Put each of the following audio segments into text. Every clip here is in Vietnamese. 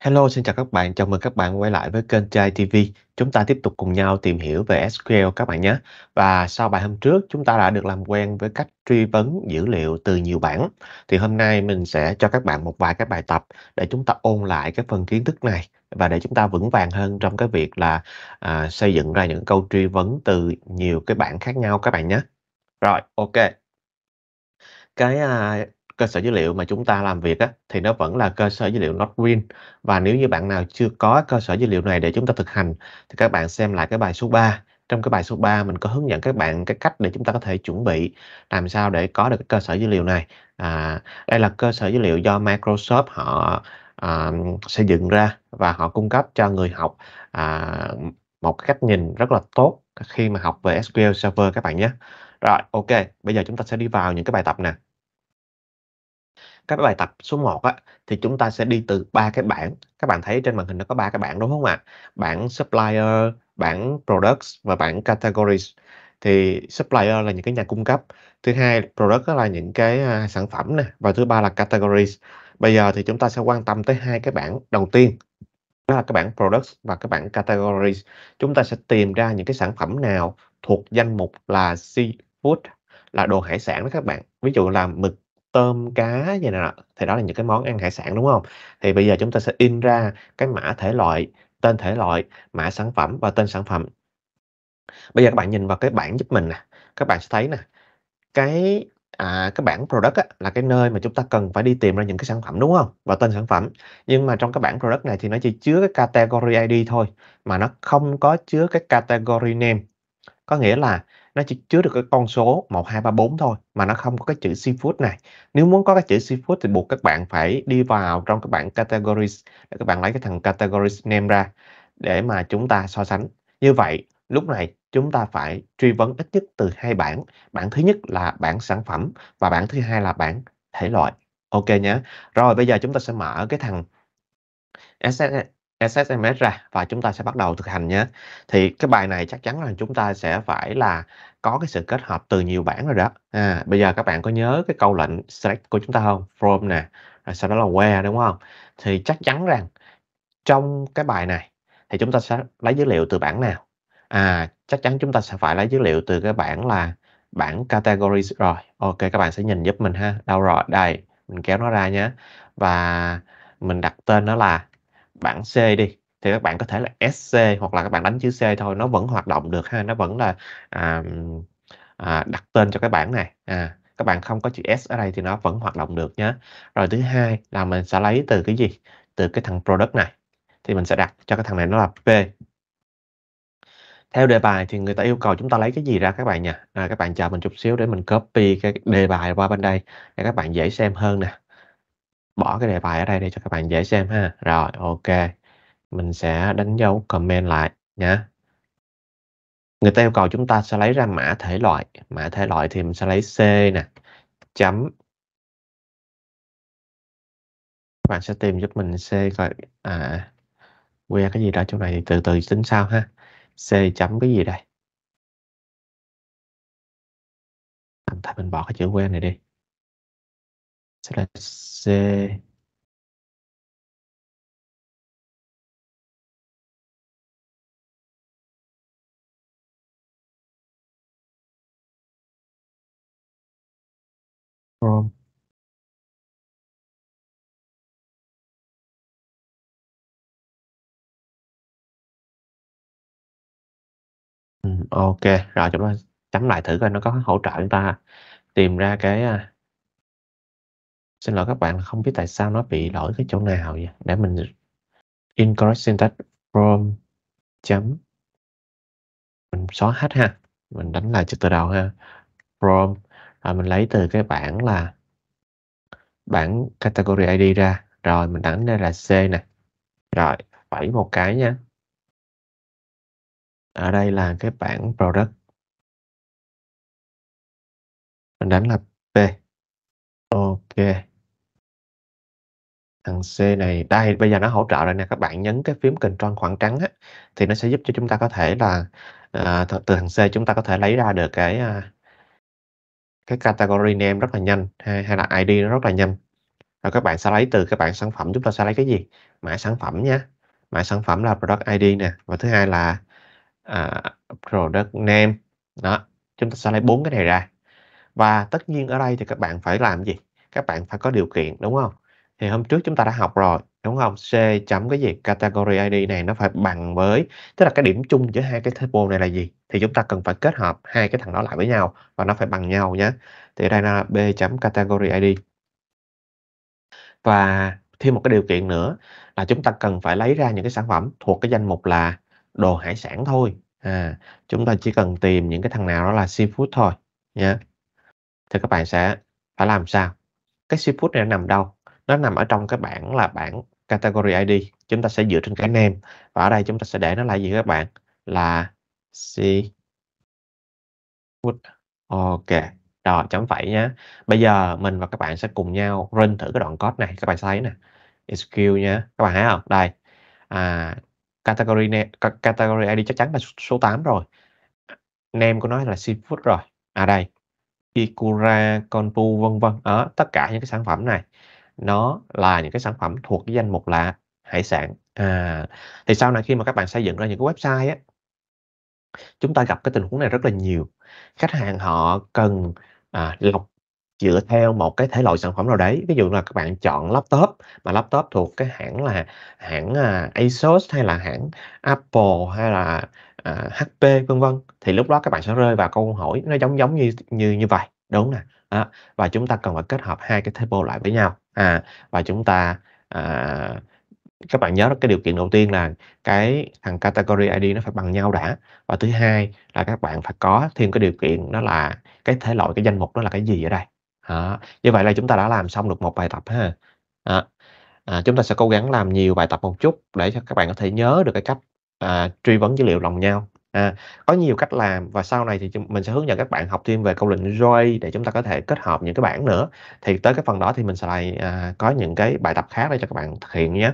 Hello, xin chào các bạn. Chào mừng các bạn quay lại với kênh Chai TV. Chúng ta tiếp tục cùng nhau tìm hiểu về SQL các bạn nhé. Và sau bài hôm trước, chúng ta đã được làm quen với cách truy vấn dữ liệu từ nhiều bảng. Thì hôm nay mình sẽ cho các bạn một vài cái bài tập để chúng ta ôn lại cái phần kiến thức này và để chúng ta vững vàng hơn trong cái việc là à, xây dựng ra những câu truy vấn từ nhiều cái bảng khác nhau các bạn nhé. Rồi, ok. Cái à, cơ sở dữ liệu mà chúng ta làm việc á, thì nó vẫn là cơ sở dữ liệu Notewin và nếu như bạn nào chưa có cơ sở dữ liệu này để chúng ta thực hành thì các bạn xem lại cái bài số 3. Trong cái bài số 3 mình có hướng dẫn các bạn cái cách để chúng ta có thể chuẩn bị làm sao để có được cái cơ sở dữ liệu này. À, đây là cơ sở dữ liệu do Microsoft họ à, xây dựng ra và họ cung cấp cho người học à, một cái cách nhìn rất là tốt khi mà học về SQL Server các bạn nhé. Rồi, ok, bây giờ chúng ta sẽ đi vào những cái bài tập nè. Cái bài tập số 1 á, thì chúng ta sẽ đi từ ba cái bảng. Các bạn thấy trên màn hình nó có ba cái bảng đúng không ạ? Bảng Supplier, bảng Products và bảng Categories. Thì Supplier là những cái nhà cung cấp. Thứ hai, Product là những cái à, sản phẩm nè. Và thứ ba là Categories. Bây giờ thì chúng ta sẽ quan tâm tới hai cái bảng đầu tiên. Đó là cái bảng Products và cái bảng Categories. Chúng ta sẽ tìm ra những cái sản phẩm nào thuộc danh mục là Seafood, là đồ hải sản đó các bạn. Ví dụ là mực tôm, cá gì nọ, thì đó là những cái món ăn hải sản, đúng không? Thì bây giờ chúng ta sẽ in ra cái mã thể loại, tên thể loại, mã sản phẩm và tên sản phẩm. Bây giờ các bạn nhìn vào cái bảng giúp mình nè, các bạn sẽ thấy nè, cái, à, cái bảng Product á, là cái nơi mà chúng ta cần phải đi tìm ra những cái sản phẩm, đúng không? Và tên sản phẩm. Nhưng mà trong cái bảng Product này thì nó chỉ chứa cái Category ID thôi, mà nó không có chứa cái Category Name. Có nghĩa là nó chỉ chứa được cái con số 1, 2, 3, 4 thôi, mà nó không có cái chữ seafood này. Nếu muốn có cái chữ seafood thì buộc các bạn phải đi vào trong cái bảng categories để các bạn lấy cái thằng categories name ra để mà chúng ta so sánh. Như vậy, lúc này chúng ta phải truy vấn ít nhất từ hai bảng. Bảng thứ nhất là bảng sản phẩm và bảng thứ hai là bảng thể loại. Ok nhé. Rồi bây giờ chúng ta sẽ mở cái thằng SSMS ra và chúng ta sẽ bắt đầu thực hành nhé. Thì cái bài này chắc chắn là chúng ta sẽ phải là có cái sự kết hợp từ nhiều bảng rồi đó. À, bây giờ các bạn có nhớ cái câu lệnh select của chúng ta không? From nè, rồi sau đó là where đúng không? Thì chắc chắn rằng trong cái bài này thì chúng ta sẽ lấy dữ liệu từ bảng nào? À, chắc chắn chúng ta sẽ phải lấy dữ liệu từ cái bảng là bảng categories rồi. Ok, các bạn sẽ nhìn giúp mình ha. Đâu rồi? Đây, mình kéo nó ra nhé. Và mình đặt tên nó là bảng C đi thì các bạn có thể là SC hoặc là các bạn đánh chữ C thôi nó vẫn hoạt động được ha nó vẫn là à, à, đặt tên cho cái bảng này. À, các bạn không có chữ S ở đây thì nó vẫn hoạt động được nhé rồi thứ hai là mình sẽ lấy từ cái gì? Từ cái thằng product này thì mình sẽ đặt cho cái thằng này nó là P. Theo đề bài thì người ta yêu cầu chúng ta lấy cái gì ra các bạn nha à, các bạn chờ mình chút xíu để mình copy cái đề bài qua bên đây để các bạn dễ xem hơn nè bỏ cái đề bài ở đây để cho các bạn dễ xem ha. Rồi, ok. Mình sẽ đánh dấu comment lại nhé. Người ta yêu cầu chúng ta sẽ lấy ra mã thể loại. Mã thể loại thì mình sẽ lấy C nè. Chấm. Các bạn sẽ tìm giúp mình C coi. À, que cái gì đó chỗ này thì từ từ tính sao ha. C chấm cái gì đây? Tạm thời mình bỏ cái chữ que này đi. Sẽ là C. From. Ừm, OK, rồi chúng ta chấm lại thử coi nó có hỗ trợ chúng ta tìm ra cái, à, Xin lỗi các bạn không biết tại sao nó bị lỗi cái chỗ nào vậy? Để mình incorrect syntax from chấm mình xóa hết ha. Mình đánh lại từ đầu ha. From rồi mình lấy từ cái bảng là bảng category ID ra, rồi mình đánh đây là C nè. Rồi, phẩy một cái nha. Ở đây là cái bảng product. Mình đánh là P. OK. Thằng C này đây, bây giờ nó hỗ trợ rồi nè, các bạn nhấn cái phím Control khoảng trắng á, thì nó sẽ giúp cho chúng ta có thể là, à, th từ thằng C chúng ta có thể lấy ra được cái, a cái category name rất là nhanh, hay hay là ID nó rất là nhanh. Rồi các bạn sẽ lấy từ cái bảng sản phẩm chúng ta sẽ lấy cái gì? Mã sản phẩm nha. Mã sản phẩm là product ID nè và thứ hai là à, product name. Đó, chúng ta sẽ lấy bốn cái này ra. Và tất nhiên ở đây thì các bạn phải làm gì? Các bạn phải có điều kiện đúng không? Thì hôm trước chúng ta đã học rồi, đúng không? C chấm cái gì? Category ID này nó phải bằng với tức là cái điểm chung giữa hai cái table này là gì? Thì chúng ta cần phải kết hợp hai cái thằng đó lại với nhau và nó phải bằng nhau nhé. Thì đây là B chấm category ID. Và thêm một cái điều kiện nữa là chúng ta cần phải lấy ra những cái sản phẩm thuộc cái danh mục là đồ hải sản thôi. À, chúng ta chỉ cần tìm những cái thằng nào đó là seafood thôi nhé Thì các bạn sẽ phải làm sao? Cái seafood này nó nằm đâu? Nó nằm ở trong cái bảng là bảng category ID. Chúng ta sẽ dựa trên cái name và ở đây chúng ta sẽ để nó là gì các bạn? Là seafood. Ok. Rồi, chấm phẩy nhé. Bây giờ mình và các bạn sẽ cùng nhau run thử cái đoạn code này. Các bạn thấy nè. SQL nhé. Các bạn thấy không? Đây. À, category, name, category ID chắc chắn là số 8 rồi. Name của nó là seafood rồi. À đây. Ikura, Konpu vân vân. Đó, tất cả những cái sản phẩm này nó là những cái sản phẩm thuộc cái danh mục là hải sản. À, thì sau này khi mà các bạn xây dựng ra những cái website á, chúng ta gặp cái tình huống này rất là nhiều. Khách hàng họ cần à, lọc dựa theo một cái thể loại sản phẩm nào đấy. Ví dụ là các bạn chọn laptop mà laptop thuộc cái hãng là hãng à, Asus hay là hãng Apple hay là à, HP vân vân thì lúc đó các bạn sẽ rơi vào câu hỏi nó giống giống như như như vậy đúng nè À, và chúng ta cần phải kết hợp hai cái table lại với nhau à và chúng ta à, các bạn nhớ cái điều kiện đầu tiên là cái thằng category ID nó phải bằng nhau đã. Và thứ hai là các bạn phải có thêm cái điều kiện đó là cái thể loại cái danh mục đó là cái gì ở đây. À, như vậy là chúng ta đã làm xong được một bài tập ha. À, À, chúng ta sẽ cố gắng làm nhiều bài tập một chút để cho các bạn có thể nhớ được cái cách à, truy vấn dữ liệu lòng nhau à, có nhiều cách làm và sau này thì mình sẽ hướng dẫn các bạn học thêm về câu lệnh ROI để chúng ta có thể kết hợp những cái bảng nữa. Thì tới cái phần đó thì mình sẽ lại à, có những cái bài tập khác để cho các bạn thực hiện nhé.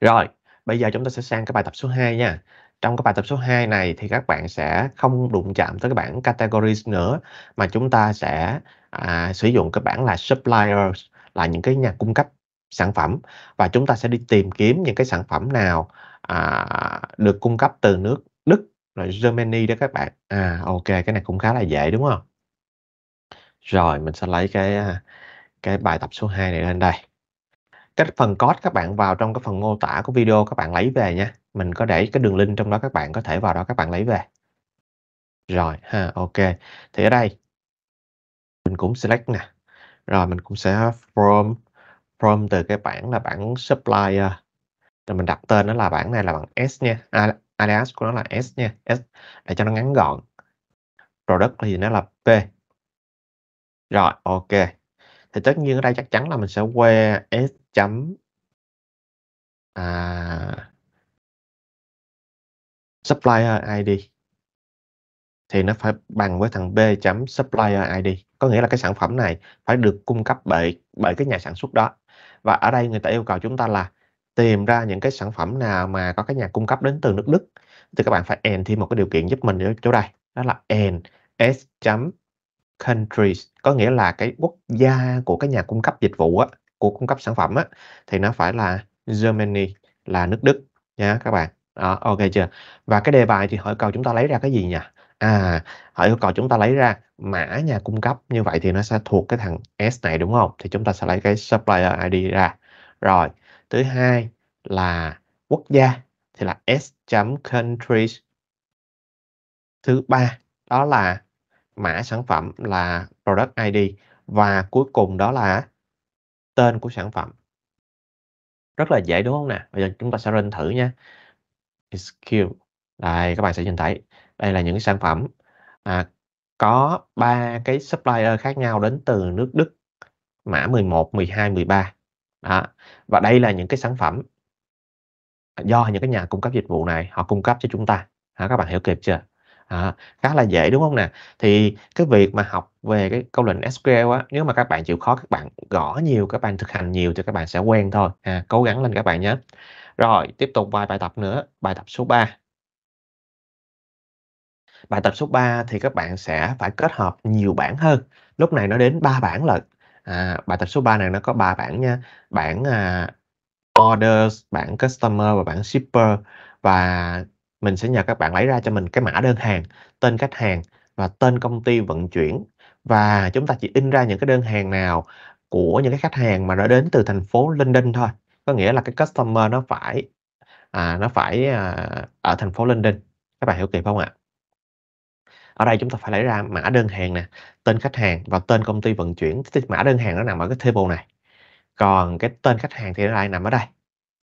Rồi, bây giờ chúng ta sẽ sang cái bài tập số 2 nha. Trong cái bài tập số 2 này thì các bạn sẽ không đụng chạm tới cái bảng categories nữa mà chúng ta sẽ à, sử dụng cái bảng là suppliers là những cái nhà cung cấp sản phẩm. Và chúng ta sẽ đi tìm kiếm những cái sản phẩm nào à, được cung cấp từ nước Đức rồi Germany đó các bạn. À ok, cái này cũng khá là dễ đúng không? Rồi, mình sẽ lấy cái à, cái bài tập số 2 này lên đây. Cái phần code các bạn vào trong cái phần mô tả của video các bạn lấy về nha. Mình có để cái đường link trong đó các bạn có thể vào đó các bạn lấy về. Rồi ha, ok. Thì ở đây mình cũng select nè. Rồi mình cũng sẽ from from từ cái bảng là bảng supplier. À, rồi mình đặt tên nó là bảng này là bảng S nha. À, alias của nó là S nha. S để cho nó ngắn gọn. Product thì nó là P. Rồi, ok. Thì tất nhiên ở đây chắc chắn là mình sẽ que S chấm à, supplier ID thì nó phải bằng với thằng B chấm supplier ID có nghĩa là cái sản phẩm này phải được cung cấp bởi bởi cái nhà sản xuất đó và ở đây người ta yêu cầu chúng ta là tìm ra những cái sản phẩm nào mà có cái nhà cung cấp đến từ nước Đức thì các bạn phải add thêm một cái điều kiện giúp mình ở chỗ đây đó là add s chấm countries có nghĩa là cái quốc gia của cái nhà cung cấp dịch vụ á của cung cấp sản phẩm á, thì nó phải là Germany là nước Đức nha các bạn. Đó, ok chưa? Và cái đề bài thì hỏi cầu chúng ta lấy ra cái gì nhỉ? À, hỏi yêu cầu chúng ta lấy ra mã nhà cung cấp như vậy thì nó sẽ thuộc cái thằng S này đúng không? Thì chúng ta sẽ lấy cái supplier ID ra. Rồi, thứ hai là quốc gia thì là s.countries. Thứ ba đó là mã sản phẩm là product ID và cuối cùng đó là tên của sản phẩm. Rất là dễ đúng không nè? Bây giờ chúng ta sẽ run thử nha. SQ. Đây các bạn sẽ nhìn thấy. Đây là những sản phẩm à, có ba cái supplier khác nhau đến từ nước Đức. Mã 11, 12, 13. Đó. Và đây là những cái sản phẩm do những cái nhà cung cấp dịch vụ này họ cung cấp cho chúng ta. Đó, các bạn hiểu kịp chưa? À, khá là dễ đúng không nè? Thì cái việc mà học về cái câu lệnh SQL á, nếu mà các bạn chịu khó các bạn gõ nhiều, các bạn thực hành nhiều thì các bạn sẽ quen thôi. À, cố gắng lên các bạn nhé. Rồi, tiếp tục vài bài tập nữa, bài tập số 3. Bài tập số 3 thì các bạn sẽ phải kết hợp nhiều bảng hơn. Lúc này nó đến 3 bảng lận. À, bài tập số 3 này nó có 3 bảng nha. Bảng, à, Orders, bảng Customer và bảng Shipper. Và mình sẽ nhờ các bạn lấy ra cho mình cái mã đơn hàng, tên khách hàng và tên công ty vận chuyển. Và chúng ta chỉ in ra những cái đơn hàng nào của những cái khách hàng mà nó đến từ thành phố London thôi. Có nghĩa là cái customer nó phải, à, nó phải, à, ở thành phố London. Các bạn hiểu kịp không ạ? Ở đây chúng ta phải lấy ra mã đơn hàng nè, tên khách hàng và tên công ty vận chuyển. Thì mã đơn hàng nó nằm ở cái table này. Còn cái tên khách hàng thì nó lại nằm ở đây.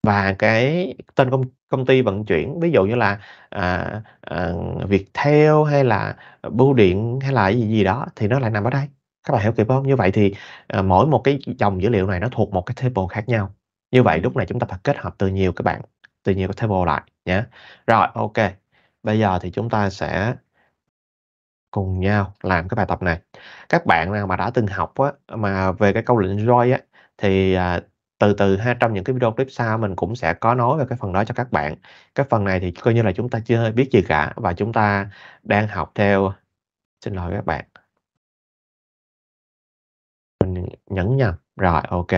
Và cái tên công công ty vận chuyển, ví dụ như là, à, à, Viettel hay là Bưu điện hay là gì gì đó thì nó lại nằm ở đây. Các bạn hiểu kịp không Như vậy thì, à, mỗi một cái dòng dữ liệu này nó thuộc một cái table khác nhau. Như vậy lúc này chúng ta phải kết hợp từ nhiều các bảng, từ nhiều cái table lại nhé. Rồi, ok. Bây giờ thì chúng ta sẽ cùng nhau làm cái bài tập này. Các bạn nào mà đã từng học á, mà về cái câu lệnh ROI á, thì, à, từ từ ha, trong những cái video clip sau mình cũng sẽ có nói về cái phần đó cho các bạn. Cái phần này thì coi như là chúng ta chưa biết gì cả và chúng ta đang học theo xin lỗi các bạn. Mình nhấn nhầm. Rồi, ok.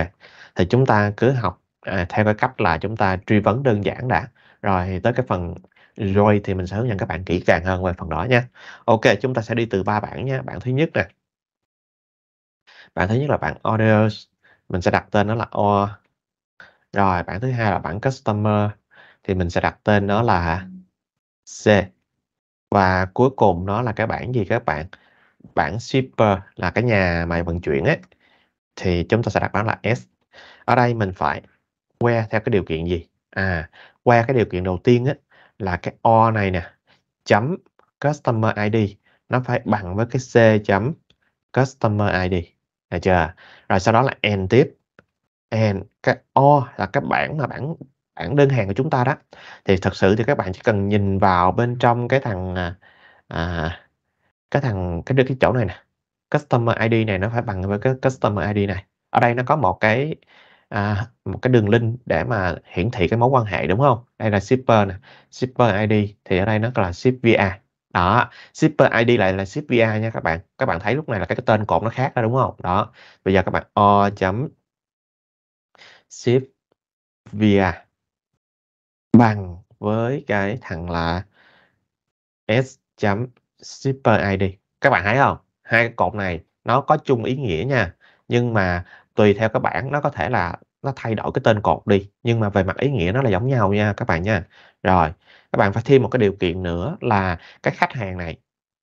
Thì chúng ta cứ học, à, theo cái cách là chúng ta truy vấn đơn giản đã. Rồi thì tới cái phần rồi thì mình sẽ hướng dẫn các bạn kỹ càng hơn về phần đó nha. OK, chúng ta sẽ đi từ ba bảng nha. Bảng thứ nhất nè. Bảng thứ nhất là bảng Orders, mình sẽ đặt tên nó là O. Rồi, bảng thứ hai là bảng Customer, thì mình sẽ đặt tên nó là C. Và cuối cùng nó là cái bảng gì các bạn? Bảng Shipper là cái nhà mà vận chuyển ấy, thì chúng ta sẽ đặt nó là S. Ở đây mình phải que theo cái điều kiện gì? À, que cái điều kiện đầu tiên á, là cái O này nè, chấm Customer ID nó phải bằng với cái C chấm Customer ID, được chưa? Rồi sau đó là and tiếp. And cái O là cái bảng mà bảng bảng đơn hàng của chúng ta đó. Thì thực sự thì các bạn chỉ cần nhìn vào bên trong cái thằng, à, à cái thằng cái cái chỗ này nè, Customer ID này nó phải bằng với cái Customer ID này. Ở đây nó có một cái, à, một cái đường link để mà hiển thị cái mối quan hệ, đúng không? Đây là shipper nè, shipper ID thì ở đây nó là ship via. Đó, shipper ID lại là ship via nha các bạn. Các bạn thấy lúc này là cái tên cột nó khác đó đúng không? Đó, bây giờ các bạn O chấm ship via bằng với cái thằng là S chấm shipper ID. Các bạn thấy không? Hai cái cột này nó có chung ý nghĩa nha, nhưng mà tùy theo các bản nó có thể là nó thay đổi cái tên cột đi, nhưng mà về mặt ý nghĩa nó là giống nhau nha các bạn nha. Rồi, các bạn phải thêm một cái điều kiện nữa là cái khách hàng này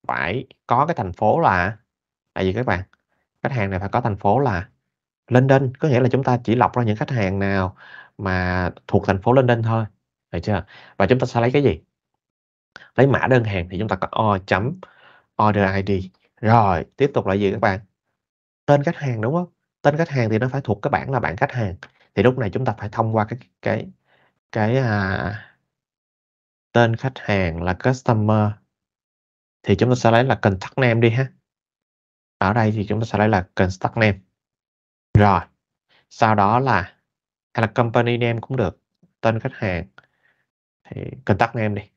phải có cái thành phố là tại vì các bạn? Khách hàng này phải có thành phố là London, có nghĩa là chúng ta chỉ lọc ra những khách hàng nào mà thuộc thành phố London thôi, được chưa? Và chúng ta sẽ lấy cái gì? Lấy mã đơn hàng thì chúng ta có O chấm order ID. Rồi, tiếp tục là gì các bạn? Tên khách hàng, đúng không Tên khách hàng thì nó phải thuộc cái bảng là bảng khách hàng. Thì lúc này chúng ta phải thông qua cái cái cái, à tên khách hàng là customer. Thì chúng ta sẽ lấy là contact name đi ha. Ở đây thì chúng ta sẽ lấy là contact name. Rồi, sau đó là hay là company name cũng được, tên khách hàng thì contact name đi.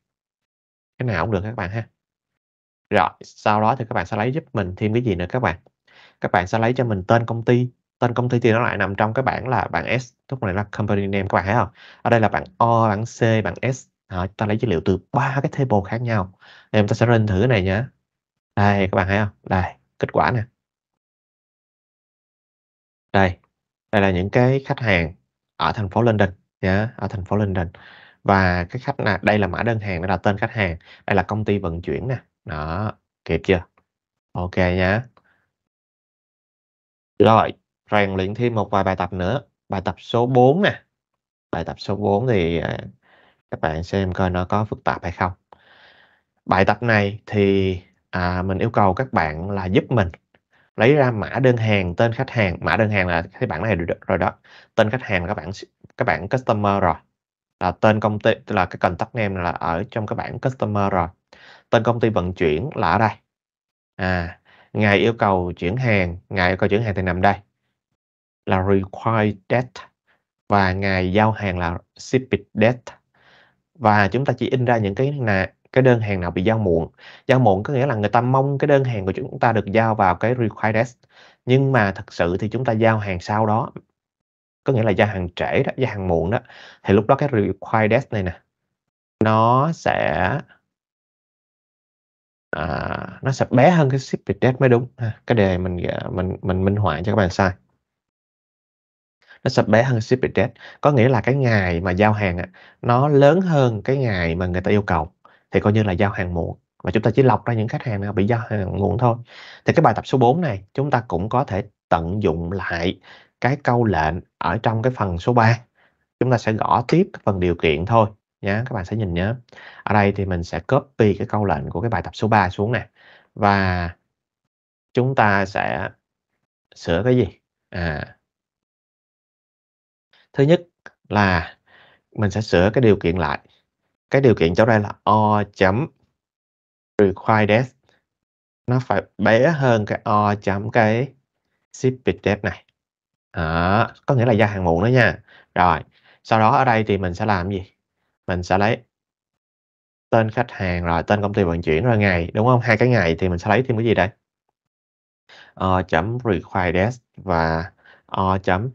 Cái nào cũng được các bạn ha. Rồi, sau đó thì các bạn sẽ lấy giúp mình thêm cái gì nữa các bạn? Các bạn sẽ lấy cho mình tên công ty, tên công ty thì nó lại nằm trong cái bảng là bảng S, lúc này là company name các bạn thấy không Ở đây là bảng O, bảng C, bảng S. Đó, ta lấy dữ liệu từ ba cái table khác nhau. Thì chúng ta sẽ run thử cái này nhá. Đây, các bạn thấy không Đây, kết quả nè. Đây, đây là những cái khách hàng ở thành phố London nhá, ở thành phố London. Và cái khách là đây là mã đơn hàng, đây là tên khách hàng, đây là công ty vận chuyển nè. Đó, kịp chưa? ok nhá. Rồi, rèn luyện thêm một vài bài tập nữa. Bài tập số 4 nè. Bài tập số 4 thì, à, các bạn xem coi nó có phức tạp hay không. Bài tập này thì, à, mình yêu cầu các bạn là giúp mình lấy ra mã đơn hàng, tên khách hàng, mã đơn hàng là cái bảng này được rồi đó, tên khách hàng là bạn các bạn customer rồi, là tên công ty là cái contact name là ở trong cái bảng customer rồi. Tên công ty vận chuyển là ở đây. À, ngài yêu cầu chuyển hàng, ngài yêu cầu chuyển hàng thì nằm đây. Là required debt và ngày giao hàng là shipped date. Và chúng ta chỉ in ra những cái là cái đơn hàng nào bị giao muộn. Giao muộn có nghĩa là người ta mong cái đơn hàng của chúng ta được giao vào cái required debt nhưng mà thực sự thì chúng ta giao hàng sau đó. Có nghĩa là giao hàng trễ đó, giao hàng muộn đó, thì lúc đó cái required debt này nè, nó sẽ à, nó sẽ bé hơn cái ship date mới đúng ha. Cái đề mình à, mình mình minh họa cho các bạn sai. Nó sẽ bé hơn ship date, có nghĩa là cái ngày mà giao hàng á, nó lớn hơn cái ngày mà người ta yêu cầu, thì coi như là giao hàng muộn và chúng ta chỉ lọc ra những khách hàng nào bị giao hàng muộn thôi. Thì cái bài tập số 4 này chúng ta cũng có thể tận dụng lại cái câu lệnh ở trong cái phần số 3. Chúng ta sẽ gõ tiếp cái phần điều kiện thôi nhá, các bạn sẽ nhìn nhớ. Ở đây thì mình sẽ copy cái câu lệnh của cái bài tập số 3 xuống nè. Và chúng ta sẽ sửa cái gì? À. Thứ nhất là mình sẽ sửa cái điều kiện lại. Cái điều kiện chỗ đây là o chấm required nó phải bé hơn cái o chấm cái shipping date này. Đó, có nghĩa là gia hàng muộn đó nha. Rồi, sau đó ở đây thì mình sẽ làm gì? Mình sẽ lấy tên khách hàng rồi tên công ty vận chuyển rồi ngày, đúng không? Hai cái ngày thì mình sẽ lấy thêm cái gì đây? O chấm required và o chấm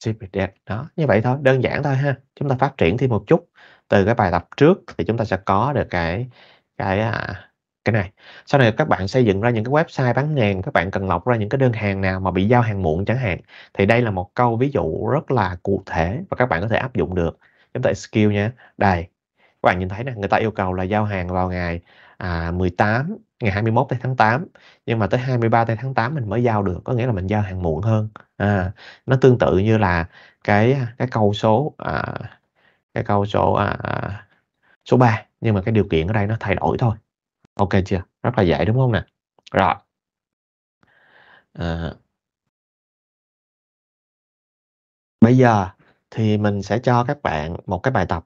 ship date. Đó, như vậy thôi, đơn giản thôi ha. Chúng ta phát triển thêm một chút từ cái bài tập trước thì chúng ta sẽ có được cái cái à, cái này. Sau này các bạn xây dựng ra những cái website bán hàng, các bạn cần lọc ra những cái đơn hàng nào mà bị giao hàng muộn chẳng hạn. Thì đây là một câu ví dụ rất là cụ thể và các bạn có thể áp dụng được. Chúng ta skill nha. Đây. Các bạn nhìn thấy nè, người ta yêu cầu là giao hàng vào ngày à, 18 ngày 21 tây tháng 8 nhưng mà tới 23 tây tháng 8 mình mới giao được, có nghĩa là mình giao hàng muộn hơn. À, nó tương tự như là cái cái câu số à, cái câu số à, số 3 nhưng mà cái điều kiện ở đây nó thay đổi thôi. OK chưa? Rất là dễ đúng không nè? Rồi. À. Bây giờ thì mình sẽ cho các bạn một cái bài tập.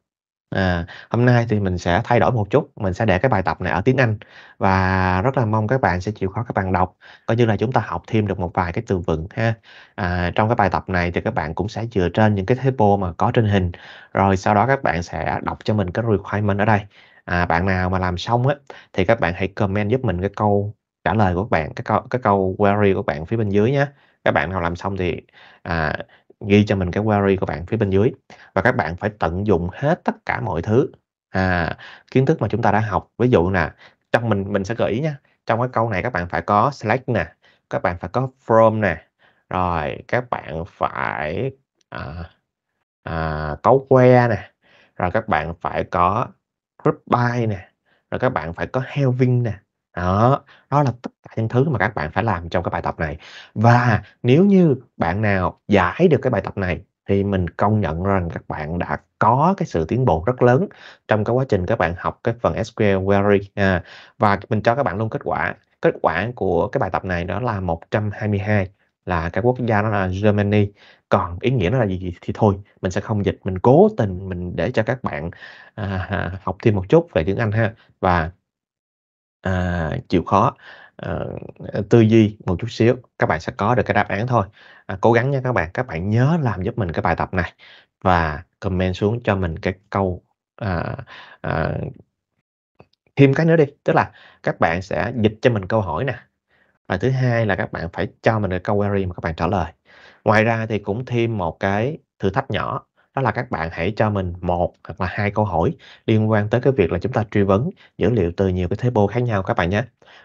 À, hôm nay thì mình sẽ thay đổi một chút, mình sẽ để cái bài tập này ở tiếng Anh và rất là mong các bạn sẽ chịu khó các bạn đọc, coi như là chúng ta học thêm được một vài cái từ vựng ha. À, trong cái bài tập này thì các bạn cũng sẽ dựa trên những cái table mà có trên hình, rồi sau đó các bạn sẽ đọc cho mình cái requirement ở đây. À, bạn nào mà làm xong á thì các bạn hãy comment giúp mình cái câu trả lời của các bạn, cái câu cái câu query của bạn phía bên dưới nhé. Các bạn nào làm xong thì à, ghi cho mình cái query của bạn phía bên dưới và các bạn phải tận dụng hết tất cả mọi thứ à, kiến thức mà chúng ta đã học. Ví dụ nè, trong mình mình sẽ gợi ý nha. Trong cái câu này các bạn phải có select nè, các bạn phải có from nè, rồi các bạn phải à, à, có where nè, rồi các bạn phải có group by nè, rồi các bạn phải có helping nè. Đó, đó là tất cả những thứ mà các bạn phải làm trong cái bài tập này. Và nếu như bạn nào giải được cái bài tập này thì mình công nhận rằng các bạn đã có cái sự tiến bộ rất lớn trong cái quá trình các bạn học cái phần SQL query à, và mình cho các bạn luôn kết quả. Kết quả của cái bài tập này đó là 122 là cái quốc gia đó là Germany. Còn ý nghĩa nó là gì thì thôi, mình sẽ không dịch, mình cố tình mình để cho các bạn à, à học thêm một chút về tiếng Anh ha và à, chịu khó à, tư duy một chút xíu, các bạn sẽ có được cái đáp án thôi. À, cố gắng nha các bạn, các bạn nhớ làm giúp mình cái bài tập này và comment xuống cho mình cái câu à, à, thêm cái nữa đi, tức là các bạn sẽ dịch cho mình câu hỏi nè. Và thứ hai là các bạn phải cho mình được câu query mà các bạn trả lời. Ngoài ra thì cũng thêm một cái thử thách nhỏ, đó là các bạn hãy cho mình một hoặc là hai câu hỏi liên quan tới cái việc là chúng ta truy vấn dữ liệu từ nhiều cái table khác nhau các bạn nhé.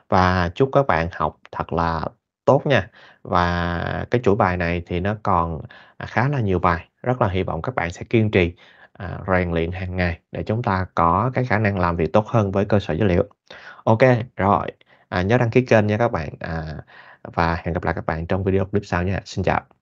Và chúc các bạn học thật là tốt nha. Và cái chuỗi bài này thì nó còn à, khá là nhiều bài, rất là hy vọng các bạn sẽ kiên trì à, rèn luyện hàng ngày để chúng ta có cái khả năng làm việc tốt hơn với cơ sở dữ liệu. OK, rồi. À, nhớ đăng ký kênh nha các bạn. À, và hẹn gặp lại các bạn trong video clip sau nha. Xin chào.